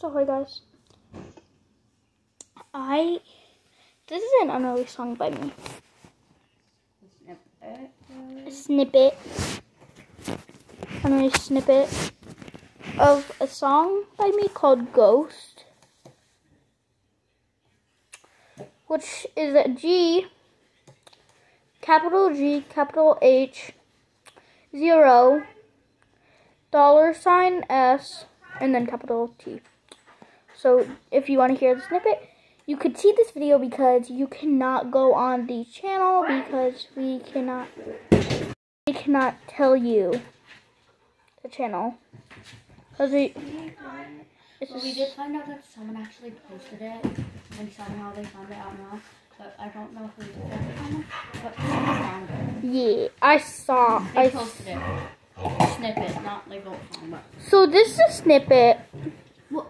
So hi guys. I this is an unreleased song by me. A snippet. Unreleased snippet of a song by me called Ghost. Which is a G capital G capital H zero dollar sign S and then capital T. So if you want to hear the snippet, you could see this video because you cannot go on the channel because we cannot we cannot tell you the channel. Because we it's well, we did find out that someone actually posted it and somehow they found it out now. But I don't know who did it. But someone found it. Yeah, I saw. They I posted it snippet, not like song. But so this is a snippet.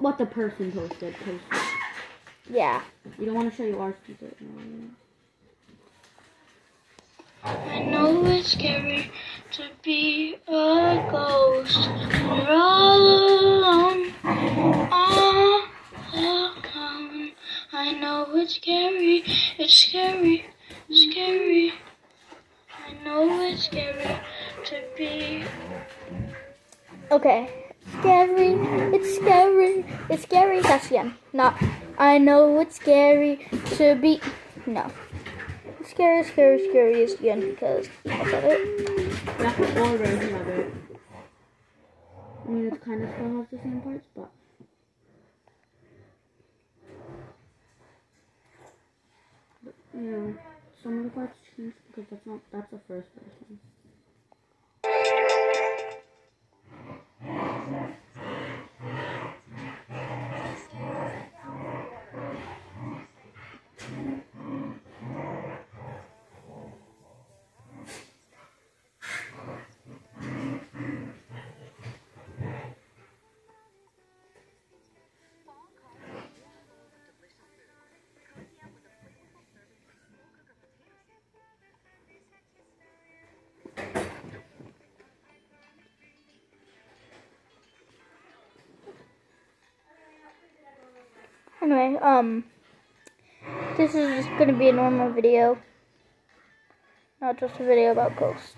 What, what the person posted. posted. Yeah. You don't want to show your you our snippet. I know it's scary to be a ghost. You're all alone, all alone. I know it's scary, it's scary, scary. I know it's scary to be. Okay. It's scary, it's scary, it's scary. That's the end. Not, I know it's scary to be. No. It's Scary, scary, scary is the end because I said it. That's old version of it. I mean, it kind of still has the same parts, but. but you some of the parts changed because that's not that's the first version. Anyway, um, this is just gonna be a normal video, not just a video about Ghost.